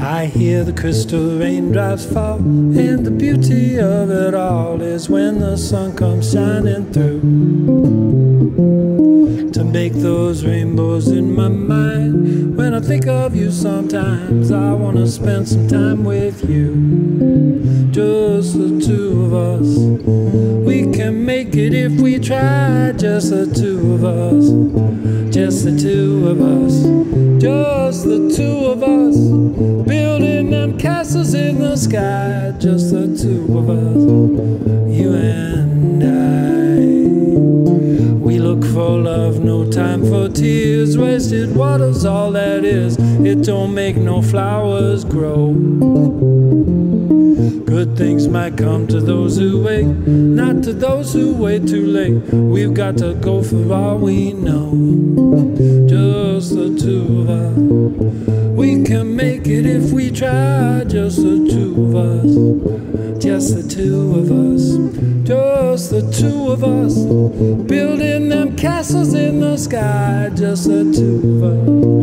I hear the crystal raindrops fall, and the beauty of it all is when the sun comes shining through to make those rainbows in my mind. When I think of you, sometimes I want to spend some time with you, just the two of us. We can make it if we try, just the two of us, just the two of us, just the two of us, building them castles in the sky, just the two of us, you and I. We look for love, no time for tears, wasted water's all that is. It don't make no flowers grow. Good things might come to those who wait, not to those who wait too late. We've got to go for all we know. Just the two of us. We can make it if we try. Just the two of us. Just the two of us. Just the two of us. Building them castles in the sky. Just the two of us.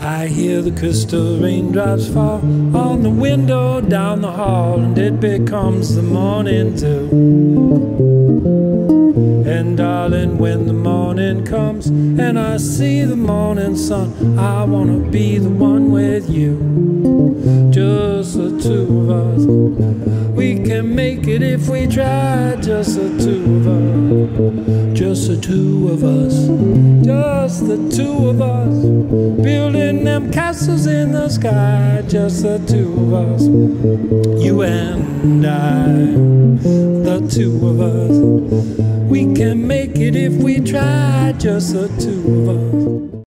I hear the crystal raindrops fall on the window down the hall, and it becomes the morning dew. And darling, when the morning comes and I see the morning sun, I wanna be the one with you. Make it if we try. Just the two of us. Just the two of us. Just the two of us. Building them castles in the sky. Just the two of us. You and I. The two of us. We can make it if we try. Just the two of us.